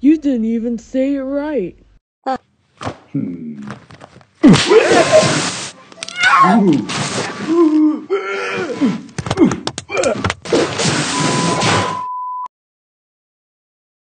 You didn't even say it right. Hmm.